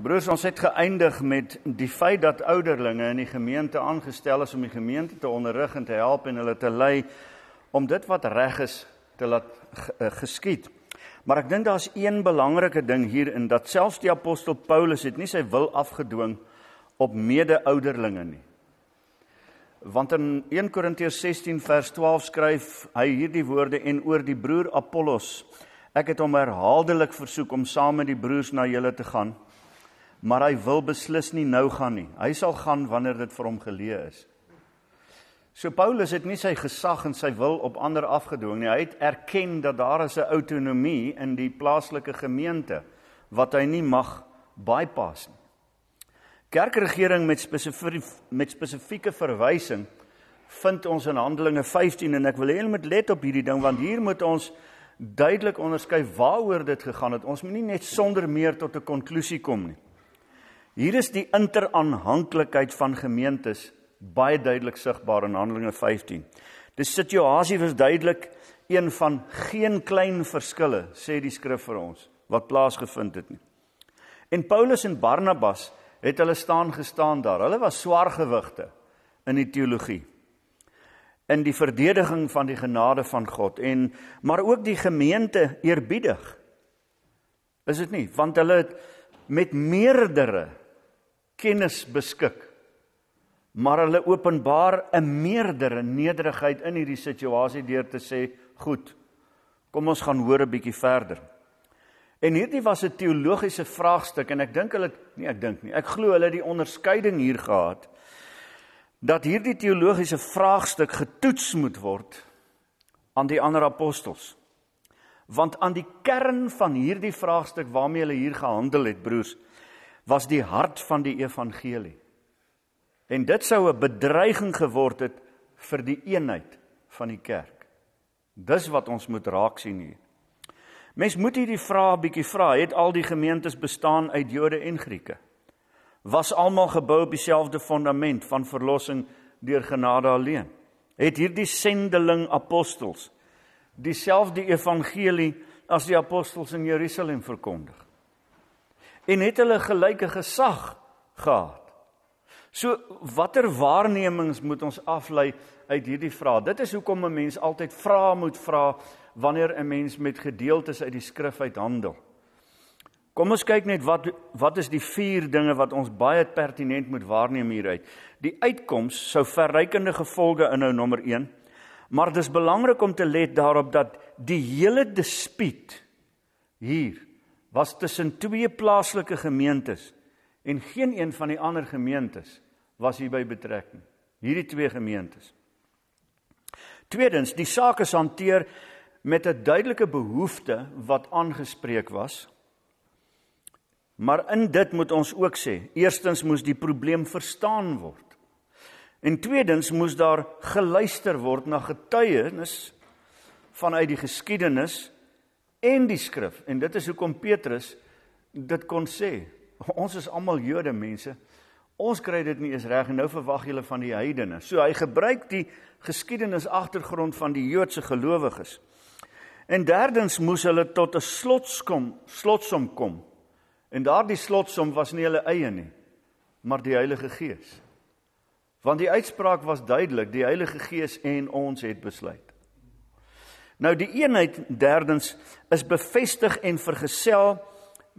Broers, ons het geëindig met die feit dat ouderlinge in die gemeente aangestel is om die gemeente te onderrig en te help en hulle te lei om dit wat reg is te laat eh, geskied. Maar ek dink daar's een belangrike ding hierin dat selfs die apostel Paulus het nie sy wil afgedwing op mede-ouderlinge nie. Want in 1 Korintiërs 16 vers 12 skryf hy hierdie woorde en oor die broer Apollos ek het hom herhaaldelik versoek om saam met die broers na julle te gaan maar hy wil beslis nie nou gaan nie. Hy sal gaan wanneer dit vir hom geleë is. So Paulus het nie sy gesag en sy wil op ander afgedwing nie. Hy het erken dat daar 'n autonomie in die plaaslike gemeente wat hy nie mag bypas nie. Kerkregering met spesifieke met spesifieke verwysing vind ons in Handelinge 15 en ek wil hê julle moet let op hierdie ding want hier moet ons duidelik onderskei waaroor dit gegaan het. Ons moet nie net sonder meer tot 'n konklusie kom nie. Hier is die interaanhanklikheid van gemeentes baie duidelik sigbaar in Handelinge 15. Die situasie was duidelik een van geen klein verskille, sê die skrif vir ons, wat plaasgevind het nie. En Paulus en Barnabas het hulle staan gestaan daar. Hulle was swaar gewigte in die teologie. In die verdediging van die genade van God en maar ook die gemeente eerbiedig. Is dit nie? Want hulle het met meerdere kennis beskik. Maar hulle openbaar 'n meerdere nederigheid in hierdie situasie deur te sê, "Goed, kom ons gaan hoor 'n bietjie verder." En hierdie was 'n teologiese vraagstuk en ek dink hulle nee, ek dink nie. Ek glo hulle het die onderskeiding hier gehad dat hierdie teologiese vraagstuk getoets moet word aan die ander apostels. Want aan die kern van hierdie vraagstuk waarmee hulle hier gehandel het, broers, was die hart van die evangelie. En dit sou 'n bedreiging geword het vir die eenheid van die kerk. Dis wat ons moet raak sien hier. Mens moet hierdie vrae bietjie vra, het al die gemeentes bestaan uit Jode en Grieke? Was almal gebou op dieselfde fondament van verlossing deur genade alleen? Het hierdie sendeling apostels dieselfde evangelie as die apostels in Jerusalem verkondig? En het hulle gelyke gesag gehad. So watter waarnemings moet ons aflei uit hierdie vraag? Dit is hoekom 'n mens altyd vra moet vra wanneer 'n mens met gedeeltes uit die skrif uithandel. Kom ons kyk net wat wat is die vier dinge wat ons baie pertinent moet waarneem hieruit. Die uitkoms sou verrykende gevolge inhou nommer 1. Maar dis belangrik om te let daarop dat die hele dispuut hier was tussen twee plaaslike gemeentes en geen een van die ander gemeentes was hierby betrek nie. Hierdie twee gemeentes. Tweedens, die saak is hanteer met 'n duidelike behoefte wat aangespreek was. Maar in dit moet ons ook sê, eerstens moes die probleem verstaan word. En tweedens moes daar geluister word na getuienis vanuit die geskiedenis en die skrif. En dit is hoekom Petrus dit kon sê. Ons is almal Jode mense. Ons kry dit nie eens reg en nou verwag julle van die heidene. So hy gebruik die geskiedenis agtergrond van die Joodse gelowiges. En derdens moes hulle tot 'n slotskom, slotsom kom. En daardie slotsom was nie hulle eie nie, maar die Heilige Gees. Want die uitspraak was duidelik, die Heilige Gees en ons het besluit. Nou die eenheid derdens is bevestig en vergesel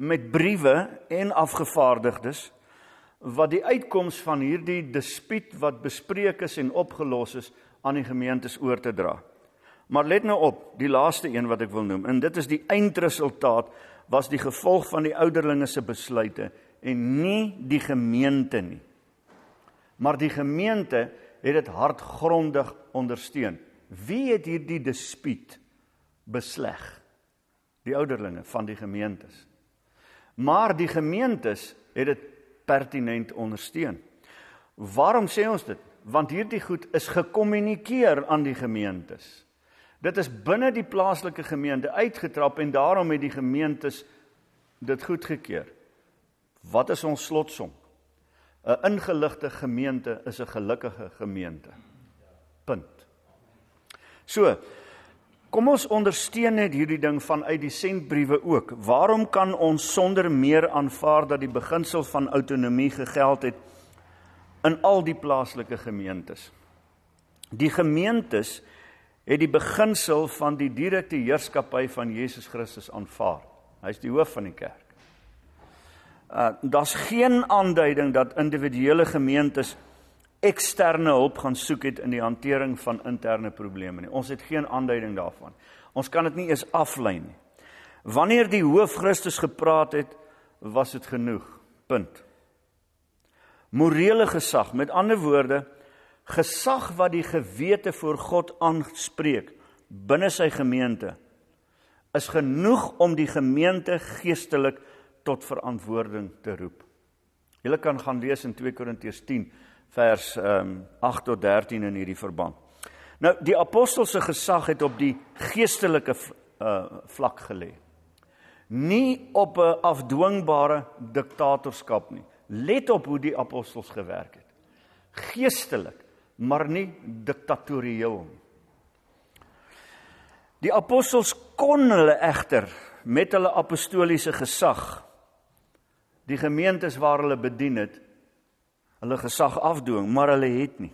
met briewe en afgevaardigdes wat die uitkoms van hierdie dispuut wat bespreek is en opgelos is aan die gemeentes oor te dra. Maar let nou op, die laaste een wat ek wil noem en dit is die eindresultaat was die gevolg van die ouderlinge se besluite en nie die gemeente nie. Maar die gemeente het dit hardgrondig ondersteun. Wie het hierdie dispuut besleg? Die ouderlinge van die gemeentes. Maar die gemeentes het dit pertinent ondersteun. Waarom sê ons dit? Want hierdie goed is gekommunikeer aan die gemeentes. Dit is binne die plaaslike gemeente uitgetrap en daarom het die gemeentes dit goedgekeur. Wat is ons slotsom? 'n Ingeligte gemeente is 'n gelukkige gemeente. Punt. So, Kom ons ondersteun net hierdie ding vanuit die sentbriewe ook. Waarom kan ons sonder meer aanvaar dat die beginsel van autonomie gegeld het in al die plaaslike gemeentes? Die gemeentes het die beginsel van die direkte heerskappy van Jesus Christus aanvaar. Hy's die hoof van die kerk. Uh daar's geen aanduiding dat individuele gemeentes eksterne hulp gaan soek het in die hantering van interne probleme nie. Ons het geen aanduiding daarvan. Ons kan dit nie eens aflei nie. Wanneer die hoof Christus gepraat het, was dit genoeg. Punt. Morele gesag, met ander woorde, gesag wat die gewete voor God aanspreek binne sy gemeente is genoeg om die gemeente geestelik tot verantwoording te roep. Julle kan gaan lees in 2 Korintiërs 10 vers ehm um, 8 tot 13 in hierdie verband. Nou die apostolse gesag het op die geestelike uh vlak gelê. Nie op 'n afdwingbare diktatorskap nie. Let op hoe die apostels gewerk het. Geestelik, maar nie diktatorieel nie. Die apostels kon hulle egter met hulle apostoliese gesag die gemeentes waar hulle bedien het hulle gesag afdwing, maar hulle het nie.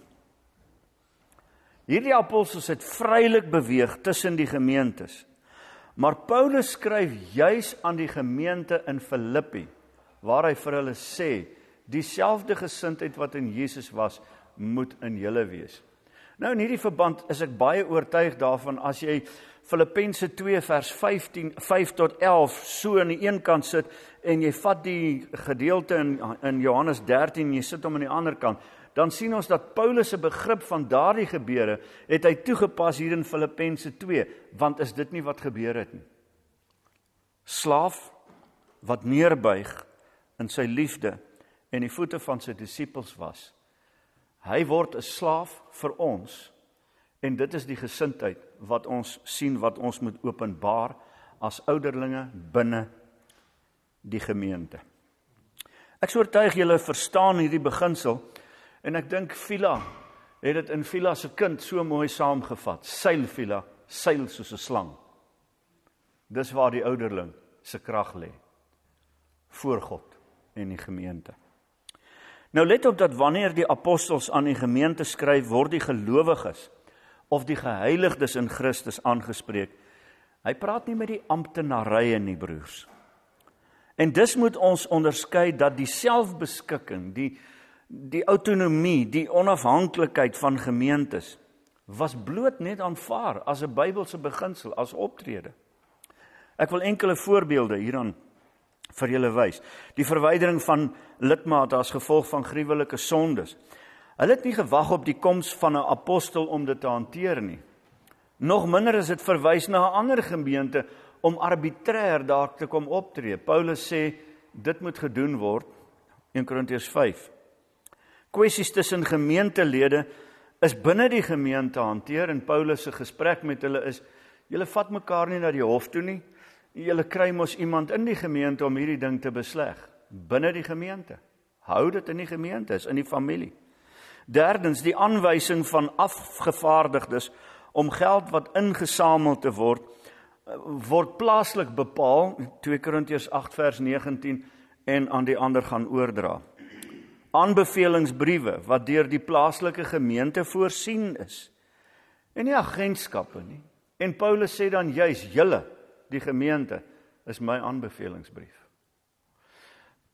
Hierdie apostels het vrylik beweeg tussen die gemeentes. Maar Paulus skryf juis aan die gemeente in Filippi waar hy vir hulle sê dieselfde gesindheid wat in Jesus was, moet in julle wees. Nou in hierdie verband is ek baie oortuig daarvan as jy Filippense 2 vers 15 5 tot 11 so aan die een kant sit en jy vat die gedeelte in in Johannes 13 en jy sit hom aan die ander kant, dan sien ons dat Paulus se begrip van daardie gebeure het hy toegepas hier in Filippense 2, want is dit nie wat gebeur het nie? Slaaf wat neerbuig in sy liefde en die voete van sy disippels was. Hy word 'n slaaf vir ons En dit is die gesindheid wat ons sien wat ons moet openbaar as ouderlinge binne die gemeente. Ek oortuig julle verstaan hierdie beginsel en ek dink Fila het dit in Fila se kind so mooi saamgevat. Seil Fila, seil soos 'n slang. Dis waar die ouderling se krag lê voor God en die gemeente. Nou let op dat wanneer die apostels aan die gemeente skryf, word die gelowiges of die geheiligdes in Christus aangespreek. Hy praat nie met die amptenarye nie, broers. En dis moet ons onderskei dat die selfbeskikking, die die autonomie, die onafhanklikheid van gemeentes was bloot net aanvaar as 'n Bybelse beginsel, as optrede. Ek wil enkele voorbeelde hieraan vir julle wys. Die verwydering van lidmate as gevolg van gruwelike sondes. Hulle het nie gewag op die koms van 'n apostel om dit te hanteer nie. Nog minder is dit verwys na 'n ander gemeente om arbitreër daar te kom optree. Paulus sê dit moet gedoen word 1 Korintiërs 5. Kwessies tussen gemeentelede is binne die gemeente hanteer en Paulus se gesprek met hulle is julle vat mekaar nie na die hof toe nie. Julle kry mos iemand in die gemeente om hierdie ding te besleg binne die gemeente. Hou dit in die gemeente, is in die familie. Derdens die aanwysing van afgevaardigdes om geld wat ingesamel te word word plaaslik bepaal 2 Korintiërs 8 vers 19 en aan die ander gaan oordra. Aanbevelingsbriewe wat deur die plaaslike gemeente voorsien is. En nie agentskappe nie. En Paulus sê dan juis julle die gemeente is my aanbevelingsbrief.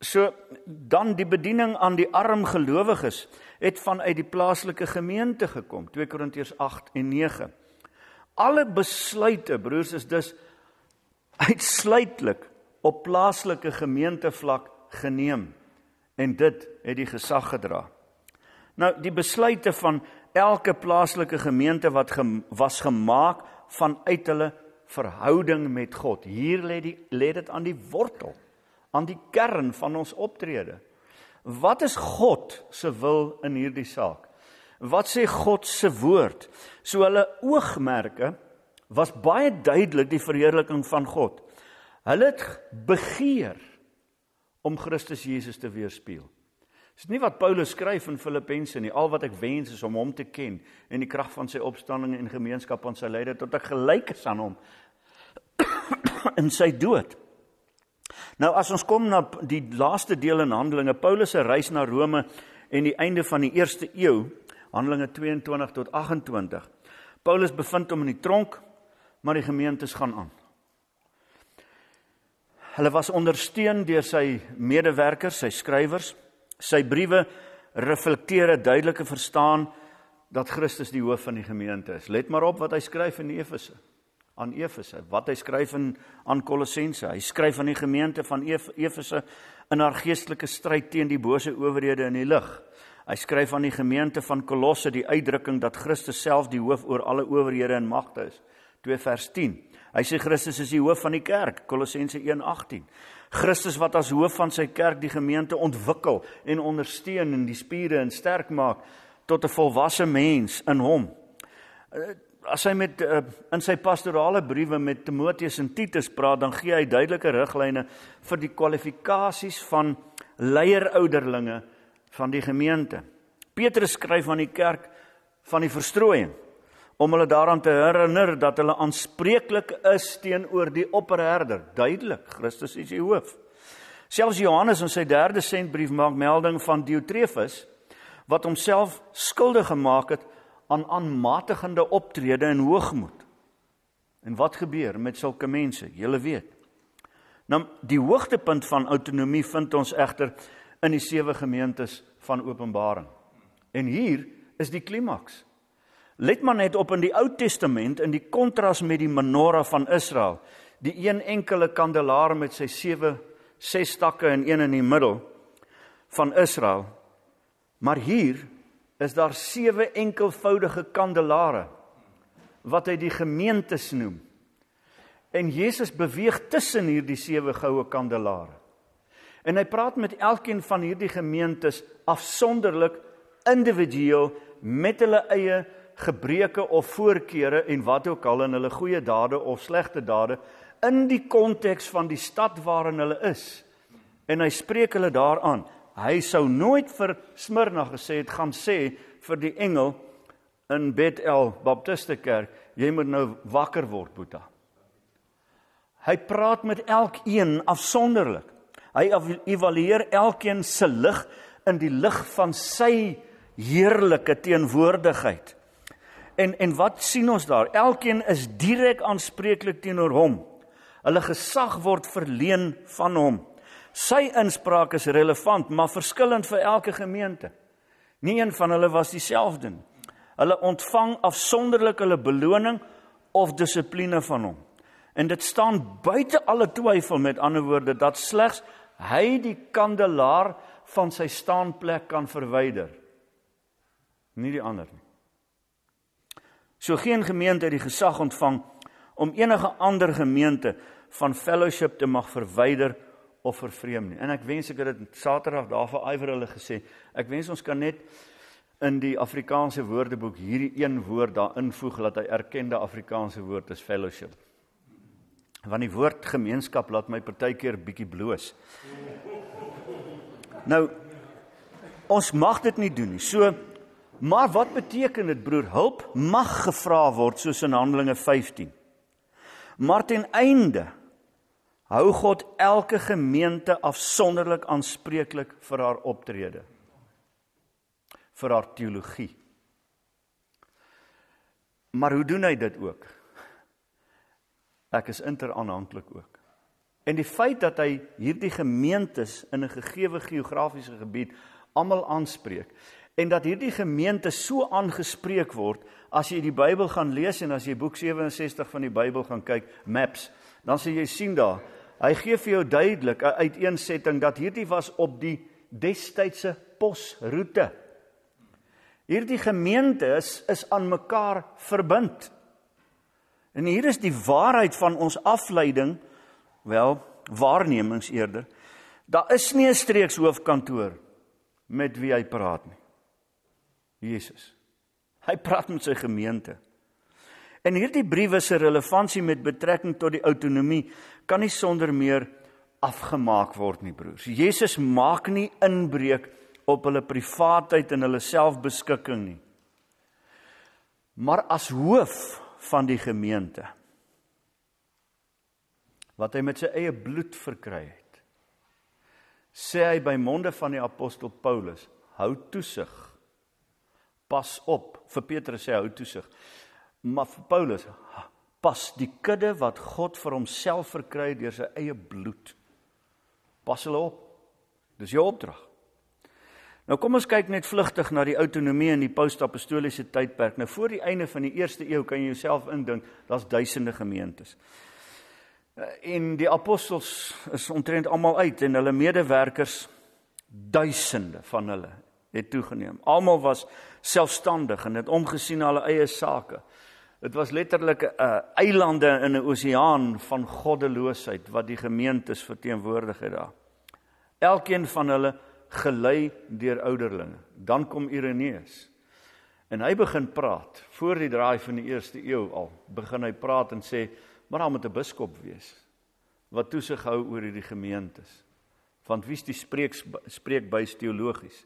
So dan die bediening aan die arm gelowiges het vanuit die plaaslike gemeente gekom 2 Korintiërs 8 en 9. Alle besluite broers is dus uitsluitlik op plaaslike gemeentevlak geneem en dit het die gesag gedra. Nou die besluite van elke plaaslike gemeente wat gem, was gemaak vanuit hulle verhouding met God. Hier lê die lê dit aan die wortel aan die kern van ons optrede. Wat is God se wil in hierdie saak? Wat sê God se woord? So hulle oogmerke was baie duidelik die verheerliking van God. Hulle het begeer om Christus Jesus te weerspieël. Dis nie wat Paulus skryf in Filippense nie. Al wat ek wens is om hom te ken en die krag van sy opstanding en gemeenskap aan sy lyde tot ek gelyk is aan hom in sy dood. Nou as ons kom na die laaste deel in Handelinge, Paulus se reis na Rome en die einde van die eerste eeu, Handelinge 22 tot 28. Paulus bevind hom in die tronk, maar die gemeentes gaan aan. Hulle was ondersteun deur sy medewerkers, sy skrywers. Sy briewe reflekteer 'n duidelike verstaan dat Christus die hoof van die gemeente is. Let maar op wat hy skryf in Efese aan Efese, wat hy skryf in aan Kolossense. Hy skryf aan die gemeente van Efese in haar geestelike stryd teen die bose owerhede in die lig. Hy skryf aan die gemeente van Kolosse die uitdrukking dat Christus self die hoof oor alle owerhede en magte is. 2 vers 10. Hy sê Christus is die hoof van die kerk, Kolossense 1:18. Christus wat as hoof van sy kerk die gemeente ontwikkel en ondersteun en die spiere en sterk maak tot 'n volwasse mens in hom. As hy met uh, in sy pastorale briewe met Timoteus en Titus praat, dan gee hy duidelike riglyne vir die kwalifikasies van leierouderlinge van die gemeente. Petrus skryf aan die kerk van die verstrooiing om hulle daaraan te herinner dat hulle aanspreeklik is teenoor die opperherder. Duidelik, Christus is die hoof. Selfs Johannes in sy derde sentbrief maak melding van Diotrefus wat homself skuldig gemaak het aan aanmatigende optrede en hoogmoed. En wat gebeur met sulke mense? Julle weet. Nou die hoogtepunt van autonomie vind ons egter in die sewe gemeentes van Openbaring. En hier is die klimaks. Let maar net op in die Ou Testament in die kontras met die menorah van Israel, die een enkele kandelaar met sy sewe ses takke en een in die middel van Israel. Maar hier is daar sewe enkelvoudige kandelare wat hy die gemeentes noem. En Jesus beweeg tussen hierdie sewe goue kandelare. En hy praat met elkeen van hierdie gemeentes afsonderlik individueel met hulle eie gebreke of voorkeure en wat ook al in hulle goeie dade of slegte dade in die konteks van die stad waarin hulle is. En hy spreek hulle daaraan. Hy sou nooit vir Smyrna gesê het gaan sê vir die engel in Bethel Baptiste Kerk, jy moet nou wakker word, Boeta. Hy praat met elkeen afsonderlik. Hy evalueer elkeen se lig in die lig van sy heerlike teenwoordigheid. En en wat sien ons daar? Elkeen is direk aanspreeklik teenoor hom. Hulle gesag word verleen van hom. Sy inspraak is relevant, maar verskillend vir elke gemeente. Nie een van hulle was dieselfde nie. Hulle ontvang afsonderlik hulle beloning of dissipline van hom. En dit staan buite alle twyfel met ander woorde dat slegs hy die kandelaar van sy staanplek kan verwyder. Nie die ander nie. So geen gemeente het die gesag ontvang om enige ander gemeente van fellowship te mag verwyder of vervreem nie. En ek wens ek het dit Saterdag daar vir Iwer hulle gesê. Ek wens ons kan net in die Afrikaanse Woordeboek hierdie een woord daar invoeg dat hy erkende Afrikaanse woord is fellowship. Want die woord gemeenskap laat my partykeer bietjie bloos. Nou ons mag dit nie doen nie. So Maar wat beteken dit broer? Hulp mag gevra word soos in Handelinge 15. Maar ten einde hou God elke gemeente afsonderlik aanspreeklik vir haar optrede. vir haar teologie. Maar hoe doen hy dit ook? Ek is interaanhanklik ook. En die feit dat hy hierdie gemeentes in 'n gegeewe geografiese gebied almal aanspreek en dat hierdie gemeente so aangespreek word as jy die Bybel gaan lees en as jy boek 67 van die Bybel gaan kyk maps dan sal jy sien daar hy gee vir jou duidelik 'n uiteensetting dat hierdie was op die destydse posroete hierdie gemeente is is aan mekaar verbind en hier is die waarheid van ons afleiding wel waarnemings eerder daar is nie 'n streekshoofkantoor met wie hy praat nie Jesus. Hy praat met sy gemeente. En hierdie briewe se relevantie met betrekking tot die autonomie kan nie sonder meer afgemaak word nie, broers. Jesus maak nie inbreuk op hulle privaatheid en hulle selfbeskikking nie. Maar as hoof van die gemeente wat hy met sy eie bloed verkry het. Sê hy by monde van die apostel Paulus, hou toesig. Pas op, vir Petrus sê hou toesig. Maar vir Paulus, pas die kudde wat God vir homself verkry deur sy eie bloed. Pas hulle op. Dis jou opdrag. Nou kom ons kyk net vlugtig na die autonomie in die post-apostoliese tydperk. Nou voor die einde van die eerste eeu kan jy jouself indink, daar's duisende gemeentes. Eh, en die apostels is omtrent almal uit en hulle medewerkers duisende van hulle het toegeneem. Almal was selfstandig en het omgesien na hulle eie sake. Dit was letterlik 'n uh, eh, eilande in 'n oseaan van goddeloosheid wat die gemeentes verteenwoordig het daar. Elkeen van hulle gelei deur ouderlinge. Dan kom Ireneus. En hy begin praat voor die draai van die eerste eeu al. Begin hy praat en sê maar daar moet 'n biskop wees wat toesig hou oor hierdie gemeentes. Want wie's die spreek spreekbuis teologies?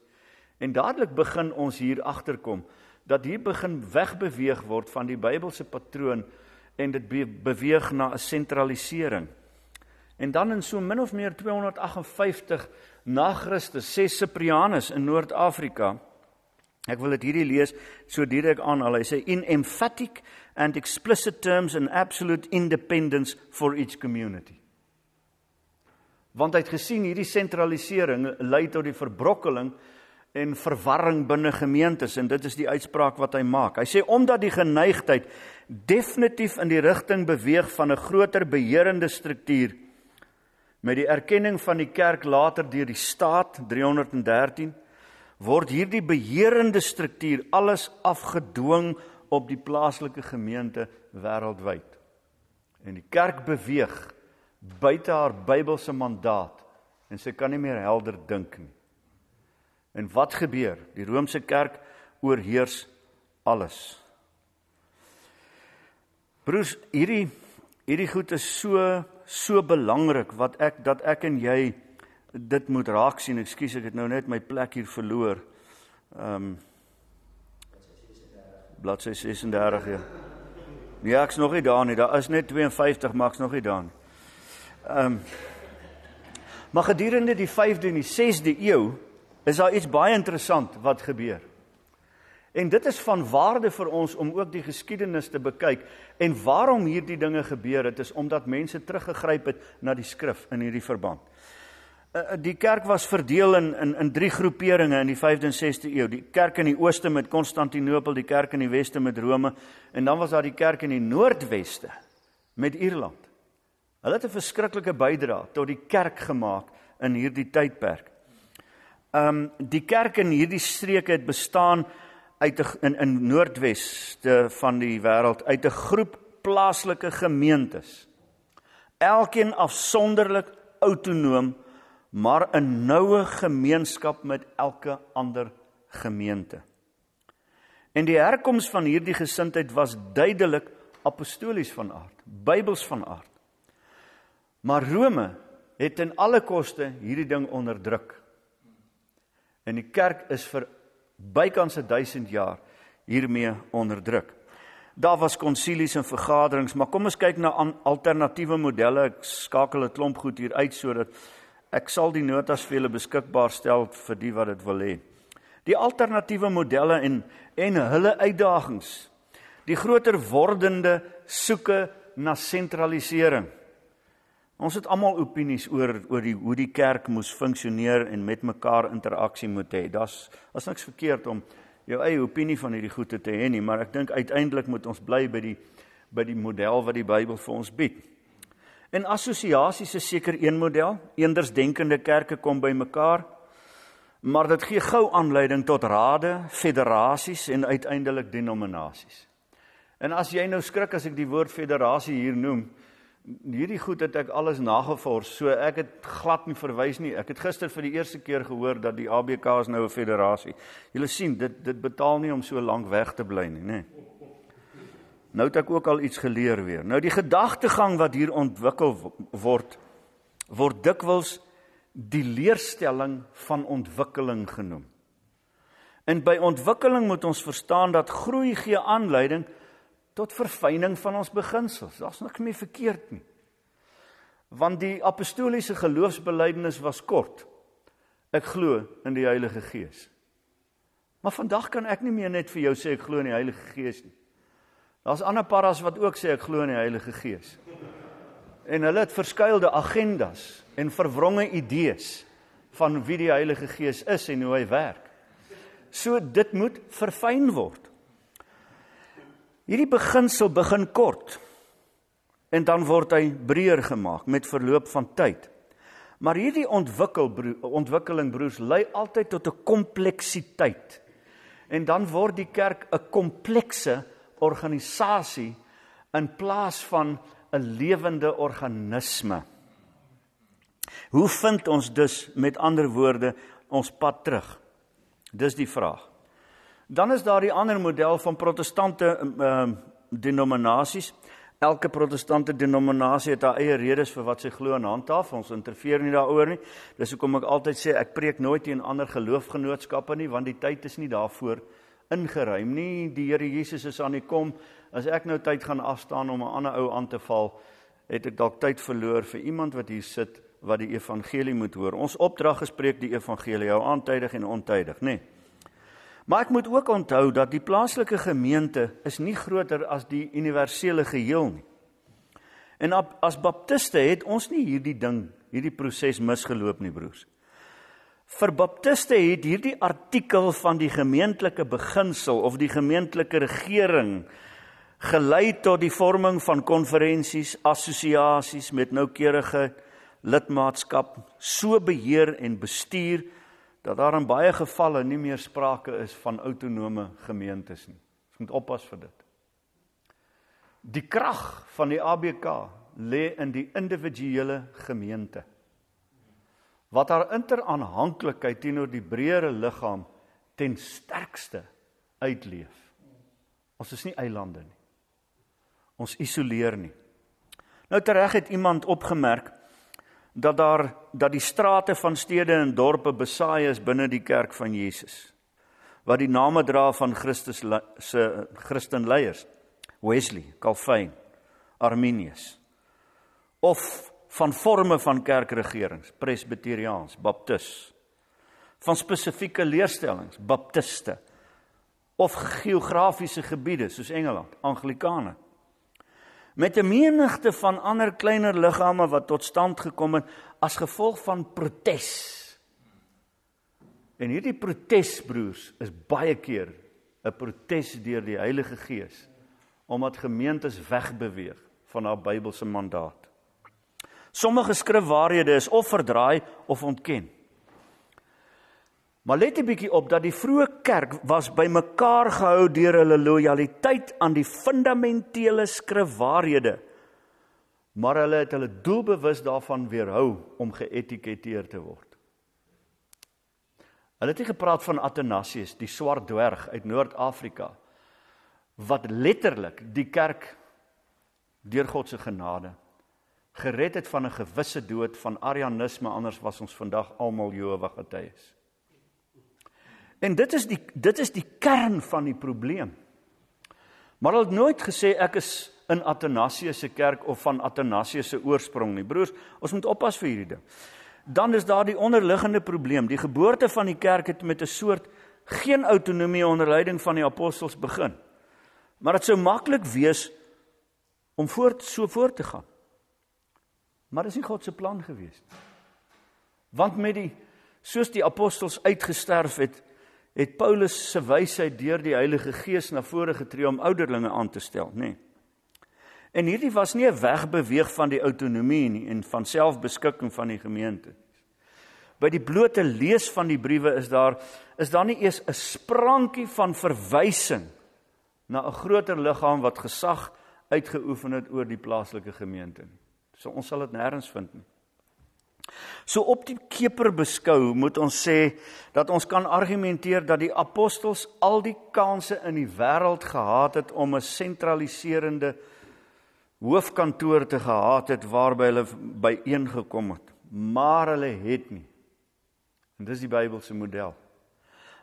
En dadelik begin ons hier agterkom dat hier begin wegbeweeg word van die Bybelse patroon en dit beweeg na 'n sentralisering. En dan in so min of meer 258 na Christus sê Cyprianus in Noord-Afrika Ek wil dit hierdie lees so direk aan al. Hy sê in emphatic and explicit terms and absolute independence for each community. Want hy het gesien hierdie sentralisering lei tot die verbrokkeling en verwarring binne gemeentes en dit is die uitspraak wat hy maak. Hy sê omdat die geneigtheid definitief in die rigting beweeg van 'n groter beheerende struktuur met die erkenning van die kerk later deur die staat 313 word hierdie beheerende struktuur alles afgedwing op die plaaslike gemeente wêreldwyd. En die kerk beweeg buite haar Bybelse mandaat en sy kan nie meer helder dink nie. En wat gebeur? Die Romeinse kerk oorheers alles. Broers, hierdie hierdie goed is so so belangrik wat ek dat ek en jy dit moet raak sien. Ekskuus, ek het nou net my plek hier verloor. Ehm um, bladsy 36 ja. Nee, ek's nog nie daar nie. Daar is net 52, maar ek's nog nie daar nie. Ehm um, Maar gedurende die 5de en die 6de eeu is daar iets baie interessant wat gebeur. En dit is van waarde vir ons om ook die geskiedenis te bekyk en waarom hierdie dinge gebeur het is omdat mense teruggegryp het na die skrif in hierdie verband. Eh, eh, die kerk was verdeel in in in drie groeperinge in die 5de en 6de eeu. Die kerk in die ooste met Konstantinopel, die kerk in die weste met Rome en dan was daar die kerk in die noordweste met Ierland. Hulle het 'n verskriklike bydrae tot die kerk gemaak in hierdie tydperk. Ehm um, die kerk in hierdie streke het bestaan uit in in noordweste van die wêreld uit 'n groep plaaslike gemeentes. Elkeen afsonderlik autonoom maar 'n noue gemeenskap met elke ander gemeente. En die herkoms van hierdie gesindheid was duidelik apostolies van aard, Bybels van aard. Maar Rome het ten alle koste hierdie ding onderdruk. En die kerk is vir bykans 1000 jaar hiermee onderdruk. Daar was konsilies en vergaderings, maar kom ons kyk na alternatiewe modelle. Ek skakel 'n klomp goed hier uit sodat Ek sal die notas vir julle beskikbaar stel vir die wat dit wil hê. Die alternatiewe modelle en en hulle uitdagings. Die groter wordende soeke na sentralisering. Ons het almal opinies oor oor die hoe die kerk moes funksioneer en met mekaar interaksie moet hê. Das as niks verkeerd om jou eie opinie van hierdie goede te hê nie, maar ek dink uiteindelik moet ons bly by die by die model wat die Bybel vir ons bied. En assosiasies is seker een model. Eenders denkende kerke kom bymekaar. Maar dit gee gou aanleiding tot rade, federasies en uiteindelik denominasies. En as jy nou skrik as ek die woord federasie hier noem, hierdie goed het ek alles nagevors. So ek het glad nie verwys nie. Ek het gister vir die eerste keer gehoor dat die ABK is nou 'n federasie. Julle sien, dit dit betaal nie om so lank weg te bly nie, nê. Nee. Nou het ek ook al iets geleer weer. Nou die gedagtegang wat hier ontwikkel word word dikwels die leerstelling van ontwikkeling genoem. En by ontwikkeling moet ons verstaan dat groei gee aanleiding tot verfyning van ons beginsels. Daar's niks meer verkeerd nie. Want die apostoliese geloofsbelijdenis was kort. Ek glo in die Heilige Gees. Maar vandag kan ek nie meer net vir jou sê ek glo in die Heilige Gees nie. Daar's ander paras wat ook sê ek glo in die Heilige Gees. En hulle het verskeidelde agendas en verwronge idees van wie die Heilige Gees is en hoe hy werk. So dit moet verfyn word. Hierdie beginsel begin kort en dan word hy breër gemaak met verloop van tyd. Maar hierdie ontwikkel ontwikkeling broers lei altyd tot 'n kompleksiteit. En dan word die kerk 'n komplekse organisasie in plaas van 'n lewende organisme. Hoe vind ons dus met ander woorde ons pad terug? Dis die vraag. Dan is daar die ander model van protestante ehm uh, denominasies. Elke protestante denominasie het haar eie redes vir wat sy glo en handhaaf. Ons interfereer nie daaroor nie. Dis hoekom ek altyd sê ek preek nooit teen ander geloofgenootskappe nie want die tyd is nie daarvoor ingeruim nie. Die Here Jesus is aan die kom. As ek nou tyd gaan afstaan om 'n ander ou aan te val, het ek dalk tyd verloor vir iemand wat hier sit wat die evangelie moet hoor. Ons opdrag gespreek die evangelie, jou aantydig en ontydig, nê. Nee. Maar ek moet ook onthou dat die plaaslike gemeente is nie groter as die universele geheel nie. En as baptiste het ons nie hierdie ding, hierdie proses misgeloop nie, broers. Vir baptiste het hierdie artikel van die gemeentelike beginsel of die gemeentelike regering gelei tot die vorming van konferensies, assosiasies met noukeurige lidmaatskap, so beheer en bestuur dat daar in baie gevalle nie meer sprake is van autonome gemeentes nie. Ons moet oppas vir dit. Die krag van die ABK lê in die individuele gemeente wat haar interaanhanklikheid teenoor die breëre liggaam ten sterkste uitleef. Ons is nie eilande nie. Ons isoleer nie. Nou tereg het iemand opgemerk dat daar dat die strate van stede en dorpe besaai is binne die kerk van Jesus wat die name dra van Christus se Christenleiers Wesley, Calvin, Arminius of van forme van kerkregerings, presbiteriaans, baptis, van spesifieke leerstellings, baptiste of geografiese gebiede soos Engeland, anglikane. Met 'n menigte van ander kleiner liggame wat tot stand gekom het as gevolg van protes. En hierdie protesbroers is baie keer 'n protes deur die Heilige Gees omdat gemeentes wegbeweeg van haar Bybelse mandaat. Sommige skrifwaarhede is of verdraai of ontken. Maar let 'n bietjie op dat die vroeë kerk was bymekaar gehou deur hulle lojaliteit aan die fundamentele skrifwaarhede. Maar hulle het hulle doelbewus daarvan weerhou om geetiketeer te word. Hulle het nie gepraat van Athanasius, die swart dwerg uit Noord-Afrika wat letterlik die kerk deur God se genade gered het van 'n gewisse dood van arianisme anders was ons vandag almal Jehova getuies. En dit is die dit is die kern van die probleem. Maar hulle het nooit gesê ek is in Athanasius se kerk of van Athanasius se oorsprong nie. Broers, ons moet oppas vir hierdie ding. Dan is daar die onderliggende probleem. Die geboorte van die kerk het met 'n soort geen autonomie onder leiding van die apostels begin. Maar dit sou maklik wees om voort so voort te gaan. Maar dis nie God se plan gewees nie. Want met die soos die apostels uitgesterf het, het Paulus se wysheid deur die Heilige Gees na vore getree om ouderlinge aan te stel, nê. Nee. En hierdie was nie 'n wegbeweeg van die autonomie nie en van selfbeskikking van die gemeente. By die blote lees van die briewe is daar is daar nie eers 'n sprankie van verwysing na 'n groter liggaam wat gesag uitgeoefen het oor die plaaslike gemeente nie. So ons sal dit nêrens vind nie. So op die keper beskou moet ons sê dat ons kan argumenteer dat die apostels al die kansse in die wêreld gehad het om 'n sentraliserende hoofkantoor te gehad het waarby hulle byeengekom het. maar hulle het nie. En dis die Bybelse model.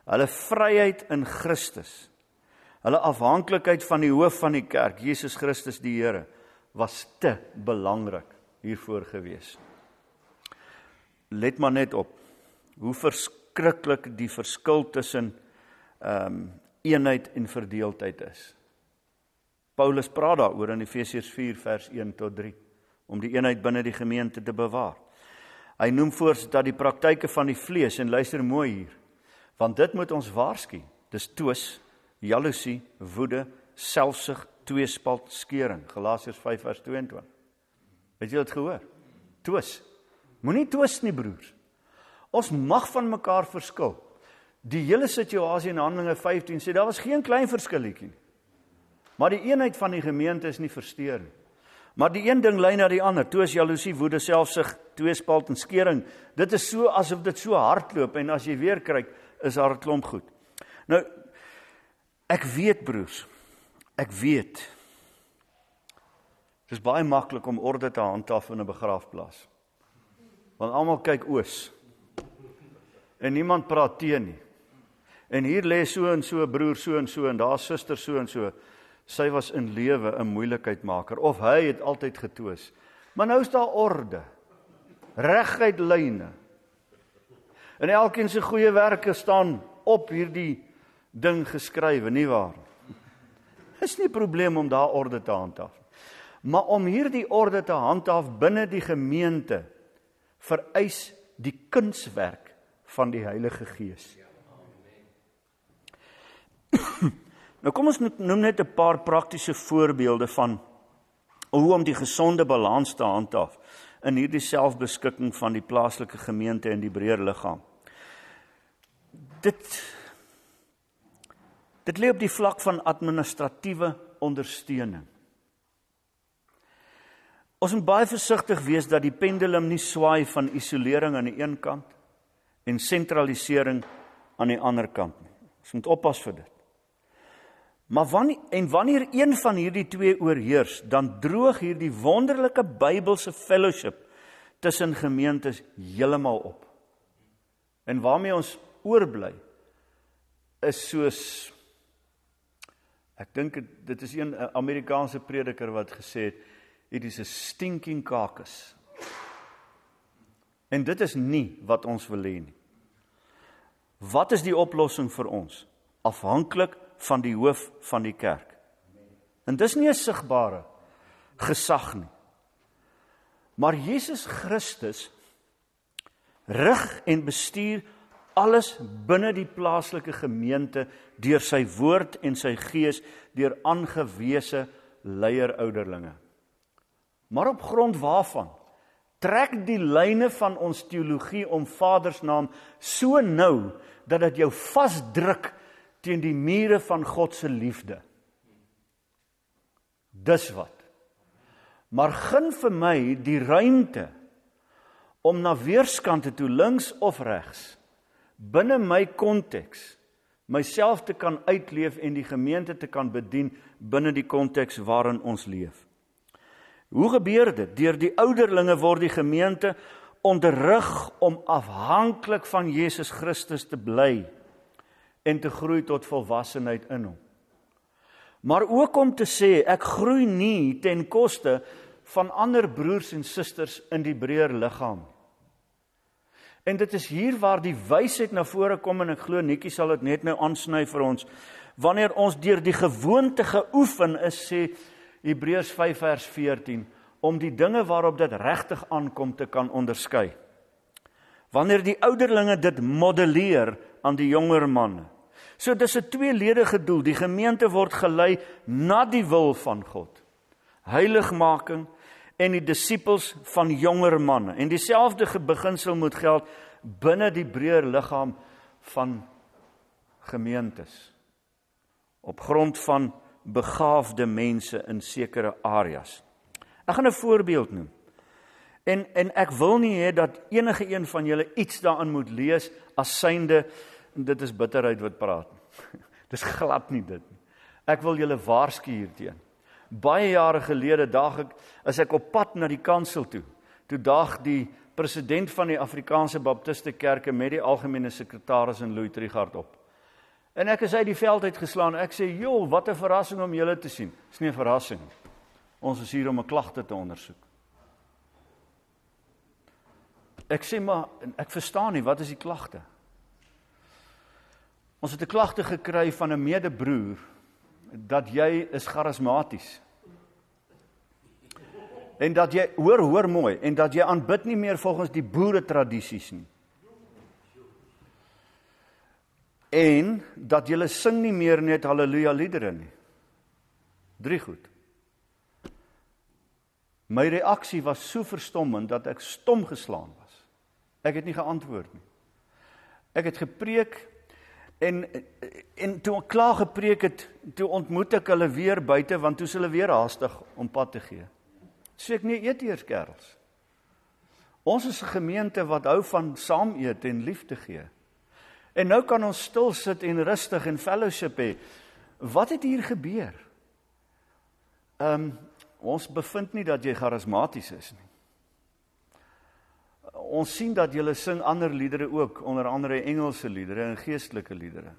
Hulle vryheid in Christus. Hulle afhanklikheid van die hoof van die kerk, Jesus Christus die Here, was te belangrik hiervoor gewees. Let maar net op hoe verskriklik die verskil tussen ehm um, eenheid en verdeeldheid is. Paulus praat daaroor in Efesiërs 4 vers 1 tot 3 om die eenheid binne die gemeente te bewaar. Hy noem voors dat die praktyke van die vlees en luister mooi hier, want dit moet ons waarsku. Dis twis, jaloesie, woede, selfsug, tweespalt, skeuring. Galasiërs 5 vers 22. Het jy dit gehoor? Twis. Moenie twis nie, broers. Ons mag van mekaar verskil. Die hele situasie in Handelinge 15 sê daar was geen klein verskilletjie nie. Maar die eenheid van die gemeente is nie versteur nie. Maar die een ding lei na die ander. Toe is jaloesie, woede, selfsug, tweespalt en skering. Dit is so asof dit so hardloop en as jy weer kyk, is daar 'n klomp goed. Nou ek weet broers, ek weet. Dit is baie maklik om orde te handhaaf in 'n begraafplaas. Want almal kyk oos. En niemand praat teen nie. En hier lê so en so broer so en so en daar suster so en so sy was in lewe 'n moeilikheidmaker of hy het altyd getwis. Maar nou is daar orde. Reguit lyne. En elkeen se goeie werke staan op hierdie ding geskrywe, nie waar? Is nie probleem om daar orde te handhaaf. Maar om hierdie orde te handhaaf binne die gemeente vereis die kunswerk van die Heilige Gees. Nou kom ons noem net 'n paar praktiese voorbeelde van hoe om die gesonde balans te handhaaf in hierdie selfbeskikking van die plaaslike gemeente en die breër liggaam. Dit dit lê op die vlak van administratiewe ondersteuning. Ons moet baie versigtig wees dat die pendulum nie swaai van isolering aan die een kant en sentralisering aan die ander kant nie. Ons moet oppas vir dit. Maar wanneer en wanneer een van hierdie twee oorheers, dan droog hierdie wonderlike Bybelse fellowship tussen gemeentes heeltemal op. En waarmee ons oorbly is soos ek dink dit is een Amerikaanse prediker wat gesê het it is a stinking carcass. En dit is nie wat ons wil hê nie. Wat is die oplossing vir ons? Afhanklik van die hoof van die kerk. En dis nie 'n sigbare gesag nie. Maar Jesus Christus rig en bestuur alles binne die plaaslike gemeente deur sy woord en sy gees deur aangewese leierouderlinge. Maar op grond waarvan trek die lyne van ons teologie om Vader se naam so nou dat dit jou vasdruk teen die mure van God se liefde. Dis wat. Maar gun vir my die ruimte om na weerskante toe links of regs binne my konteks myself te kan uitleef en die gemeente te kan bedien binne die konteks waarin ons leef. Hoe gebeur dit? Deur die ouderlinge word die gemeente onderrig om afhanklik van Jesus Christus te bly en te groei tot volwassenheid in hom. Maar ook om te sê ek groei nie ten koste van ander broers en susters in die breër liggaam. En dit is hier waar die wysheid na vore kom en ek glo netjie sal dit net nou aansny vir ons. Wanneer ons deur die gewoonte geoefen is sê Hebreërs 5 vers 14 om die dinge waarop dit regtig aankom te kan onderskei. Wanneer die ouderlinge dit modelleer aan die jonger manne So dis 'n tweeledige doel. Die gemeente word gelei na die wil van God. Heiligmaking en die disippels van jonger manne. En dieselfde beginsel moet geld binne die breër liggaam van gemeentes. Op grond van begaafde mense in sekere areas. Ek gaan 'n voorbeeld noem. En en ek wil nie hê dat enige een van julle iets daarin moet lees as synde dit is bitterheid wat praat. Dis glad nie dit nie. Ek wil julle waarsku hierteen. Baie jare gelede daag ek as ek op pad na die kansel toe. Toe daag die president van die Afrikaanse Baptiste Kerke met die algemene sekretaris in Louis Trichardt op. En ek is uit die veld uit geslaan. Ek sê, "Joh, wat 'n verrassing om julle te sien." Dis nie 'n verrassing nie. Ons is hier om 'n klagte te ondersoek. Ek sê maar ek verstaan nie, wat is die klagte? Ons het 'n klagte gekry van 'n medebroer dat jy is charismaties. En dat jy hoor hoor mooi en dat jy aanbid nie meer volgens die boere tradisies nie. En dat jy sing nie meer net haleluja liedere nie. Drie goed. My reaksie was so verstommend dat ek stom geslaan was. Ek het nie geantwoord nie. Ek het gepreek en en toe ek klaar gepreek het, toe ontmoet ek hulle weer buite want toe hulle weer haastig om pad te gee. Sê ek nee, eet eers kerels. Ons is 'n gemeente wat hou van saam eet en liefde gee. En nou kan ons stil sit en rustig en fellowship hê. Wat het hier gebeur? Ehm um, ons bevind nie dat jy charismaties is nie. Ons sien dat jy sing ander liedere ook, onder andere Engelse liedere en geestelike liedere.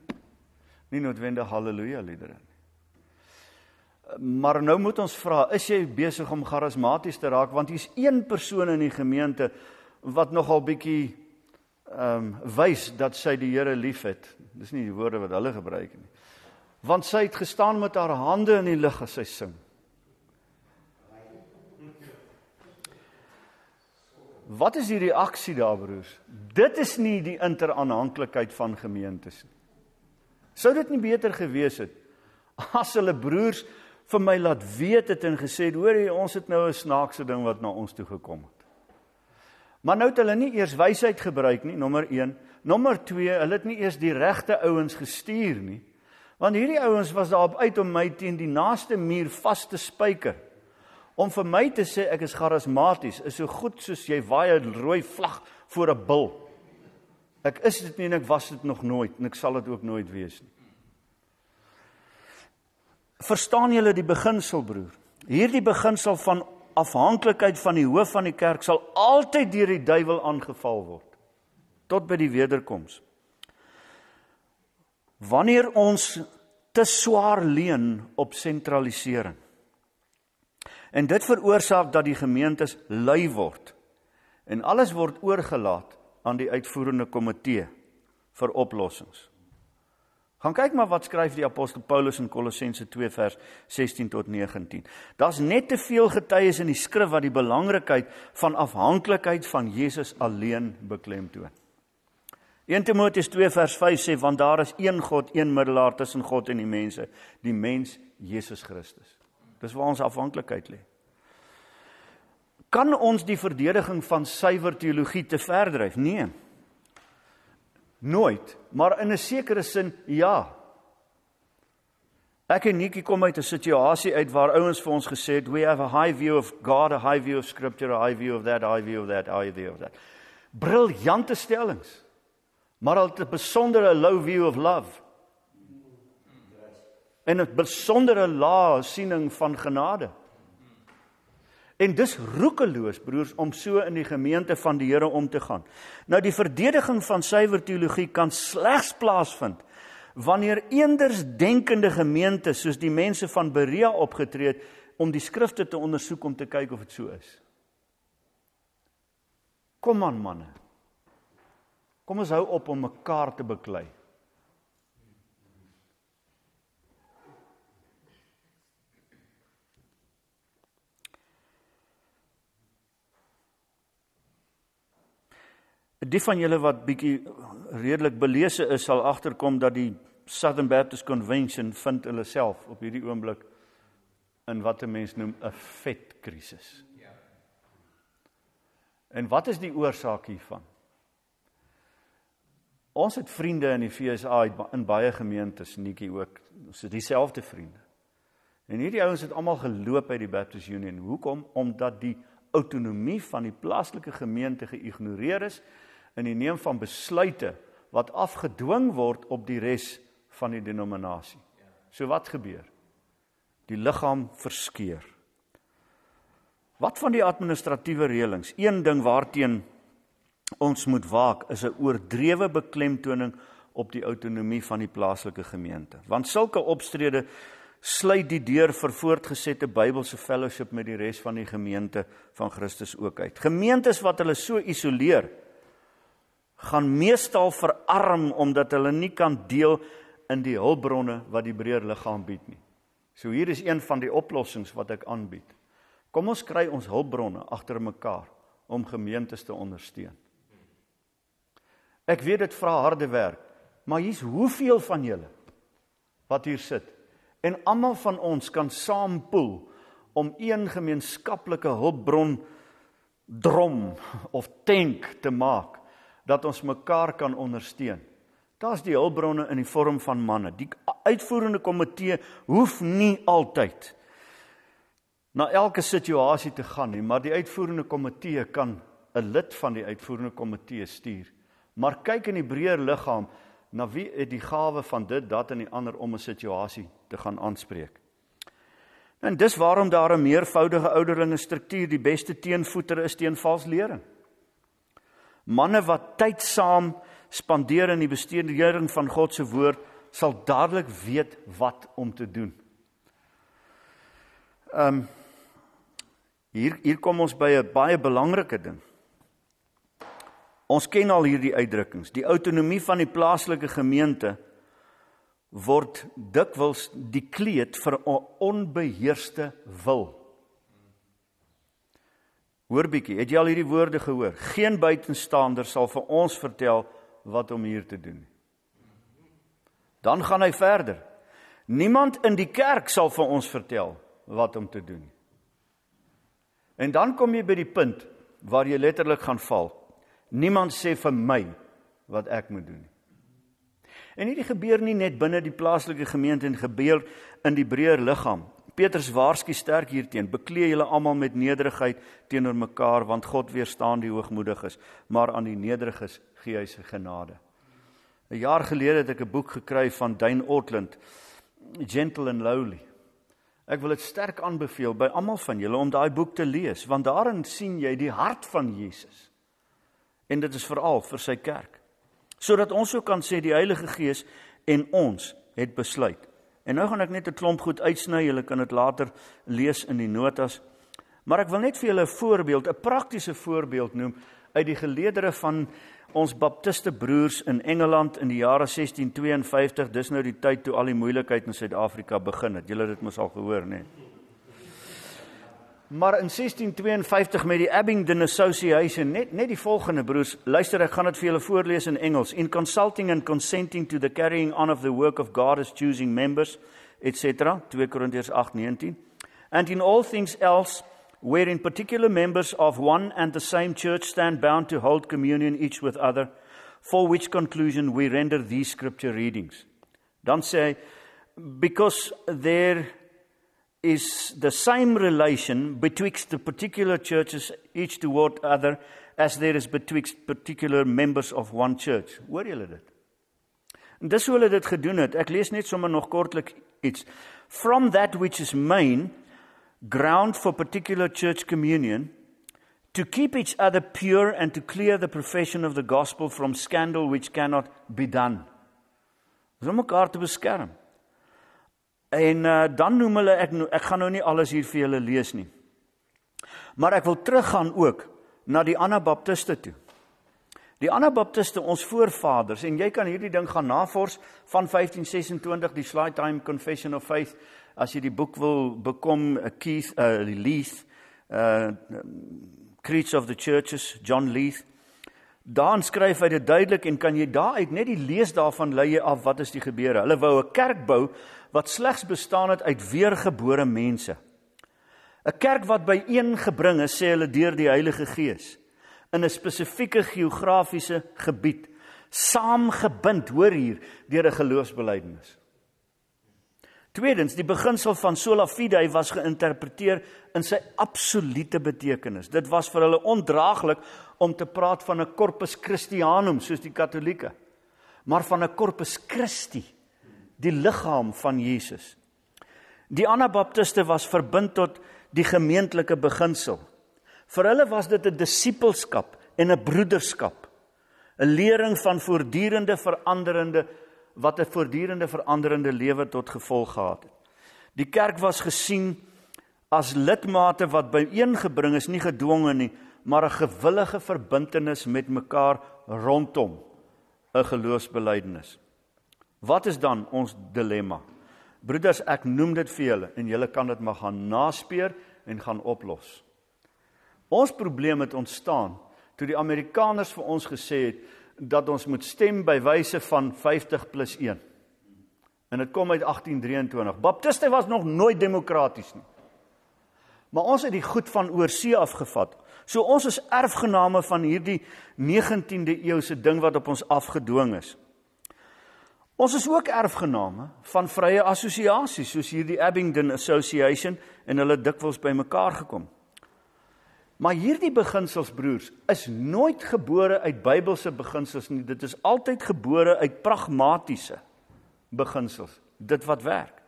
Nie noodwendig haleluja liedere nie. Maar nou moet ons vra, is jy besig om charismaties te raak want hier's een persoon in die gemeente wat nogal bietjie ehm um, wys dat sy die Here liefhet. Dis nie die woorde wat hulle gebruik nie. Want sy het gestaan met haar hande in die lug as sy sing. Wat is die reaksie daar broers? Dit is nie die interaanhanklikheid van gemeentes nie. Sou dit nie beter gewees het as hulle broers vir my laat weet het en gesê het hoor jy ons het nou 'n snaakse ding wat na ons toe gekom het. Maar nou het hulle nie eers wysheid gebruik nie, nommer 1. Nommer 2, hulle het nie eers die regte ouens gestuur nie. Want hierdie ouens was daarop uit om my teen die naaste muur vas te spyker. Om vir my te sê ek is charismaties is so goed soos jy waai 'n rooi vlag voor 'n bil. Ek is dit nie en ek was dit nog nooit en ek sal dit ook nooit wees nie. Verstaan julle die beginsel broer? Hierdie beginsel van afhanklikheid van die hoof van die kerk sal altyd deur die duiwel aangeval word tot by die wederkoms. Wanneer ons te swaar leun op sentralisering en dit veroorsaak dat die gemeentes lui word en alles word oorgelaat aan die uitvoerende komitee vir oplossings. Gaan kyk maar wat skryf die apostel Paulus in Kolossense 2 vers 16 tot 19. Daar's net te veel getuies in die skrif wat die belangrikheid van afhanklikheid van Jesus alleen beklemtoon. 1 Timoteus 2 vers 5 sê want daar is een God, een middelaar tussen God en die mense, die mens Jesus Christus. Dis waar ons afhanklikheid lê. Kan ons die verdediging van suiwer teologie te ver dryf? Nee. Nooit, maar in 'n sekere sin ja. Ek en Nikki kom uit 'n situasie uit waar ouens vir ons gesê het, "We have a high view of God, a high view of scripture, a high view of that, a high view of that, a high view of that." Briljante stellings. Maar al 'n besondere low view of love. En 'n besondere lae siening van genade. En dis roekeloos broers om so in die gemeente van die Here om te gaan. Nou die verdediging van suiwer teologie kan slegs plaasvind wanneer eenders denkende gemeentes soos die mense van Berea opgetree het om die skrifte te ondersoek om te kyk of dit so is. Kom aan manne. Kom ons hou op om mekaar te beklei. Die van julle wat bietjie redelik belese is, sal agterkom dat die Southern Baptist Convention vind hulle self op hierdie oomblik in wat 'n mens noem 'n vetkrisis. Ja. En wat is die oorsaak hiervan? Ons het vriende in die FSA in baie gemeentes, netjie ook. Ons het dieselfde vriende. En hierdie ouens het almal geloop by die Baptist Union. Hoekom? Omdat die autonomie van die plaaslike gemeente geïgnoreer is in die neem van besluite wat afgedwing word op die res van die denominasie. So wat gebeur? Die liggaam verskeur. Wat van die administratiewe reëlings? Een ding waarteen ons moet waak is 'n oordrewe beklemtoning op die autonomie van die plaaslike gemeente. Want sulke opstrede sluit die deur vir voortgesette Bybelse fellowship met die res van die gemeente van Christus ook uit. Gemeentes wat hulle so isoleer, gaan meestal verarm omdat hulle nie kan deel in die hulpbronne wat die breër liggaam bied nie. So hier is een van die oplossings wat ek aanbied. Kom ons kry ons hulpbronne agter mekaar om gemeentes te ondersteun. Ek weet dit vra harde werk, maar hier's hoeveel van julle wat hier sit en almal van ons kan saampoel om een gemeenskaplike hulpbron drom of tank te maak dat ons mekaar kan ondersteun. Daar's die hulpbronne in die vorm van manne. Die uitvoerende komitee hoef nie altyd na elke situasie te gaan nie, maar die uitvoerende komitee kan 'n lid van die uitvoerende komitee stuur. Maar kyk in die breër liggaam na wie het die gawe van dit dat en die ander om 'n situasie te gaan aanspreek. En dis waarom daar 'n meervoudige ouderlinge struktuur die beste teenvoeter is teen vals lering. Manne wat tyd saam spandeer in die besteding van God se woord sal dadelik weet wat om te doen. Ehm um, hier hier kom ons by 'n baie belangrike ding. Ons ken al hierdie uitdrukkings. Die autonomie van die plaaslike gemeente word dikwels die kleed vir 'n onbeheerste wil. Hoor bietjie, het jy al hierdie woorde gehoor? Geen buitenstaander sal vir ons vertel wat om hier te doen. Dan gaan hy verder. Niemand in die kerk sal vir ons vertel wat om te doen. En dan kom jy by die punt waar jy letterlik gaan val. Niemand sê vir my wat ek moet doen nie. En hierdie gebeur nie net binne die plaaslike gemeente en gebeur in die breër liggaam. Petrus waarsku sterk hierteen: "Bekleë julle almal met nederigheid teenoor mekaar, want God weerstaan die hoogmoediges, maar aan die nederiges gee hy sy genade." 'n Jaar gelede het ek 'n boek gekry van Dane Ortland, Gentle and Lowly. Ek wil dit sterk aanbeveel by almal van julle om daai boek te lees, want daarin sien jy die hart van Jesus. En dit is veral vir sy kerk. Sodat ons sou kan sê die Heilige Gees en ons het besluit En nou gaan ek net 'n klomp goed uitsny. Julle kan dit later lees in die notas. Maar ek wil net vir julle 'n voorbeeld, 'n praktiese voorbeeld noem uit die geleedere van ons baptiste broers in Engeland in die jare 1652. Dis nou die tyd toe al die moeilikheid in Suid-Afrika begin het. Julle het dit mos al gehoor, né? Nee? Maar in 1652 met die Abingdon Association net net die volgende broers, luister ek gaan dit vir julle voorlees in Engels. In consulting and consenting to the carrying on of the work of God as choosing members, etc. 2 Korintiërs 8:19. And in all things else where in particular members of one and the same church stand bound to hold communion each with other, for which conclusion we render these scripture readings. Dan sê because there is the same relation betwixt the particular churches each toward other as there is betwixt particular members of one church. Hoor julle dit? En dis hoe hulle dit gedoen het. Ek lees net sommer nog kortlik iets. From that which is main ground for particular church communion to keep each other pure and to clear the profession of the gospel from scandal which cannot be done. Om mekaar te beskerm. En uh, dan noem hulle ek ek gaan nou nie alles hier vir julle lees nie. Maar ek wil teruggaan ook na die Anabaptiste toe. Die Anabaptiste, ons voorvaders en jy kan hierdie ding gaan navors van 1526 die Slide Time Confession of Faith as jy die boek wil bekom uh, Keith uh, Leith uh Creeds of the Churches John Leith Dan skryf hy dit duidelik en kan jy daaruit net die lees daarvan jy af wat is die gebeure. Hulle wou 'n kerk bou wat slegs bestaan het uit weergebore mense. 'n Kerk wat by een gebring is, sê hulle deur die Heilige Gees in 'n spesifieke geografiese gebied, saamgebind, hoor hier, deur 'n geloofsbelijdenis. Tweedens, die beginsel van sola fide was geïnterpreteer in sy absolute betekenis. Dit was vir hulle ondraaglik om te praat van 'n corpus christianum soos die Katolieke, maar van 'n corpus Christi, die liggaam van Jesus. Die Anabaptiste was verbind tot die gemeentelike beginsel. Vir hulle was dit 'n disippelskap en 'n broederskap. 'n lering van voortdurende veranderende wat 'n voortdurende veranderende lewe tot gevolg gehad het. Die kerk was gesien as lidmate wat byeengebring is, nie gedwonge nie, maar 'n gewillige verbintenis met mekaar rondom 'n geloofsbelijdenis. Wat is dan ons dilemma? Broeders, ek noem dit vir julle en julle kan dit maar gaan naspeur en gaan oplos. Ons probleem het ontstaan toe die Amerikaners vir ons gesê het dat ons moet stem by wyse van 50 plus 1. En dit kom uit 1823. Baptiste was nog nooit demokraties nie. Maar ons het die goed van oorsee afgevat. So ons is erfgename van hierdie 19de eeuse ding wat op ons afgedwing is. Ons is ook erfgename van vrye assosiasies soos hierdie Abingdon Association en hulle dikwels bymekaar gekom. Maar hierdie beginsels broers is nooit gebore uit Bybelse beginsels nie. Dit is altyd gebore uit pragmatiese beginsels. Dit wat werk.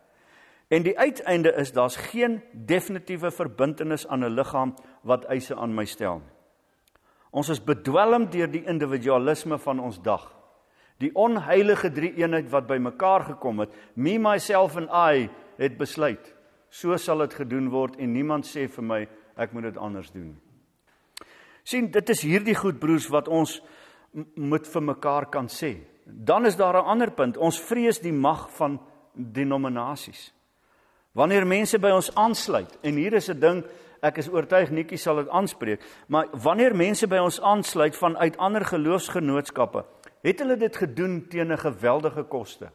En die uiteinde is daar's geen definitiewe verbintenis aan 'n liggaam wat eise aan my stel nie. Ons is bedwelm deur die individualisme van ons dag. Die onheilige drie-eenheid wat bymekaar gekom het, me myself and I het besluit, so sal dit gedoen word en niemand sê vir my ek moet dit anders doen sien, dit is hierdie goed broers wat ons moet vir mekaar kan sê. Dan is daar 'n ander punt. Ons vrees die mag van denominasies. Wanneer mense by ons aansluit en hier is 'n ding, ek is oortuig Nikkie sal dit aanspreek, maar wanneer mense by ons aansluit vanuit ander geloofsgenootskappe, het hulle dit gedoen teen 'n geweldige koste.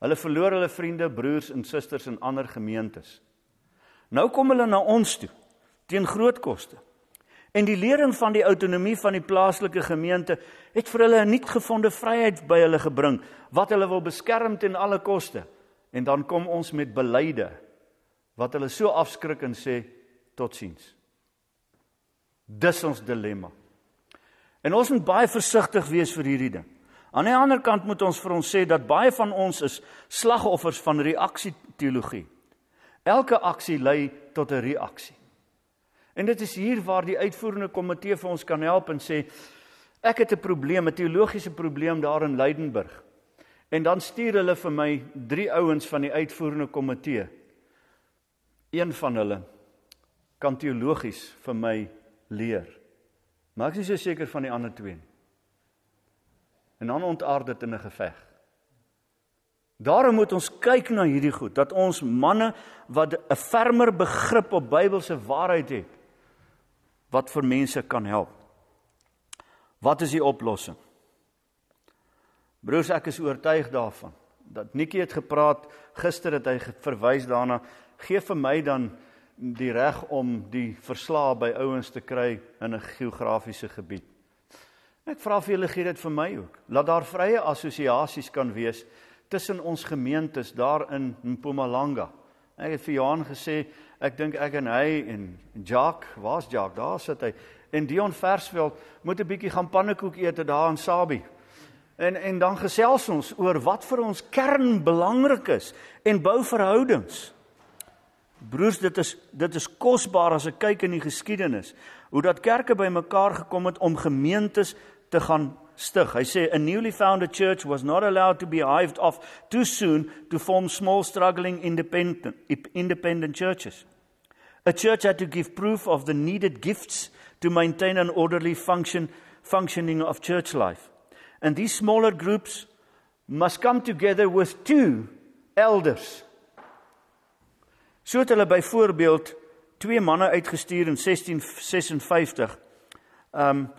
Hulle verloor hulle vriende, broers en susters in ander gemeentes. Nou kom hulle na ons toe teen groot koste. En die lering van die autonomie van die plaaslike gemeente het vir hulle 'n nuutgevonde vryheid by hulle gebring wat hulle wil beskerm teen alle koste. En dan kom ons met beleide wat hulle so afskrik en sê totsiens. Dis ons dilemma. En ons moet baie versigtig wees vir hierdie ding. Aan die ander kant moet ons vir ons sê dat baie van ons is slagoffers van reaksie teologie. Elke aksie lei tot 'n reaksie. En dit is hier waar die uitvoerende komitee vir ons kan help en sê ek het 'n probleem, 'n teologiese probleem daar in Leidenburg. En dan stuur hulle vir my drie ouens van die uitvoerende komitee. Een van hulle kan teologies vir my leer. Maar ek is nie so seker van die ander twee nie. En dan ontaard dit in 'n geveg. Daarom moet ons kyk na hierdie goed dat ons manne wat 'n fermer begrip op Bybelse waarheid het wat vir mense kan help. Wat is die oplossing? Broers, ek is oortuig daarvan dat Nikkie het gepraat gister het hy verwys daarna gee vir my dan die reg om die verslae by ouens te kry in 'n geografiese gebied. Ek vra vir julle gee dit vir my ook. Laat daar vrye assosiasies kan wees tussen ons gemeentes daar in Mpumalanga. Ek het vir Johan gesê, ek dink ek en hy en Jacques, waar's Jacques? Daar sit hy. En Dion Versveld moet 'n bietjie gaan pannekoek eet daar in Sabie. En en dan gesels ons oor wat vir ons kern belangrik is en bou verhoudings. Broers, dit is dit is kosbaar as ek kyk in die geskiedenis hoe dat kerke bymekaar gekom het om gemeentes te gaan stig. Hy sê a newly founded church was not allowed to be hived off too soon to form small struggling independent independent churches. A church had to give proof of the needed gifts to maintain an orderly function functioning of church life. And these smaller groups must come together with two elders. So het hulle byvoorbeeld twee manne uitgestuur in 1656 um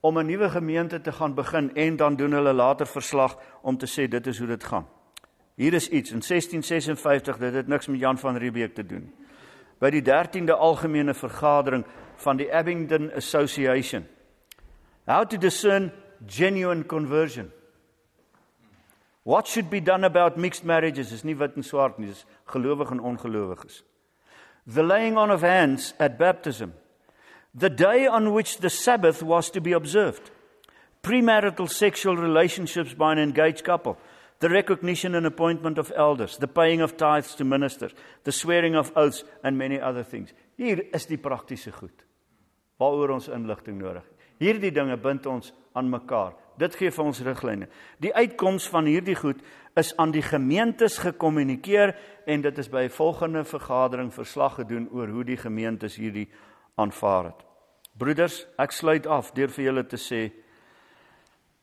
om 'n nuwe gemeente te gaan begin en dan doen hulle later verslag om te sê dit is hoe dit gaan. Hier is iets in 1656 dit het niks met Jan van Riebeeck te doen. By die 13de algemene vergadering van die Abingdon Association. How to discern genuine conversion. What should be done about mixed marriages is nie wit en swart nie, dis gelowig en ongelowiges. The laying on of hands at baptism. The day on which the Sabbath was to be observed. Premarital sexual relationships by an engaged couple. The recognition and appointment of elders, the paying of tithes to ministers, the swearing of oaths and many other things. Hier is die praktiese goed waaroor ons inligting nodig het. Hierdie dinge bind ons aan mekaar. Dit gee vir ons riglyne. Die uitkoms van hierdie goed is aan die gemeentes gekommunikeer en dit is by 'n volgende vergadering verslag gedoen oor hoe die gemeentes hierdie aanvaar het. Broeders, ek sluit af deur vir julle te sê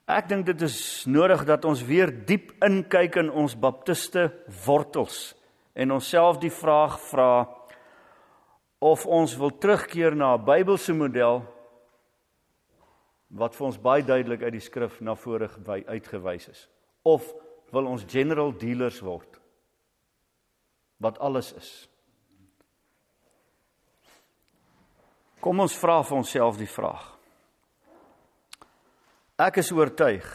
ek dink dit is nodig dat ons weer diep inkyk in ons baptiste wortels en onsself die vraag vra of ons wil terugkeer na 'n Bybelse model wat vir ons baie duidelik uit die skrif na vore uitgewys is. Of wil ons general dealers word? Wat alles is. Kom ons vra vir onsself die vraag. Ek is oortuig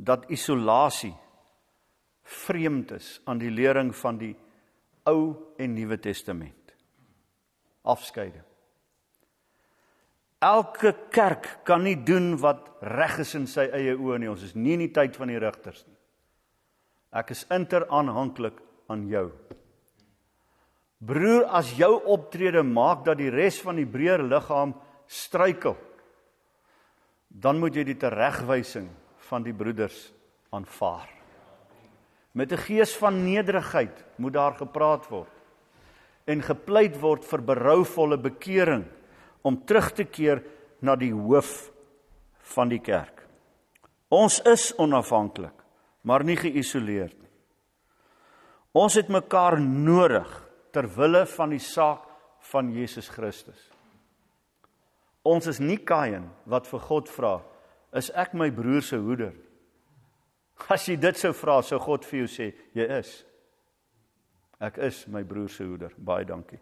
dat isolasie vreemd is aan die lering van die ou en nuwe testament. Afskeiding Elke kerk kan nie doen wat reg is in sy eie oë nie. Ons is nie in die tyd van die rigters nie. Ek is interaanhanklik aan jou. Broer, as jou optrede maak dat die res van die breër liggaam struikel, dan moet jy die teregwysing van die broeders aanvaar. Met 'n gees van nederigheid moet daar gepraat word en gepleit word vir berouvolle bekering om terug te keer na die hoof van die kerk. Ons is onafhanklik, maar nie geïsoleerd nie. Ons het mekaar nodig ter wille van die saak van Jesus Christus. Ons is nie Kain wat vir God vra, is ek my broer se hoeder? As jy dit sou vra, sou God vir jou sê, jy is. Ek is my broer se hoeder. Baie dankie.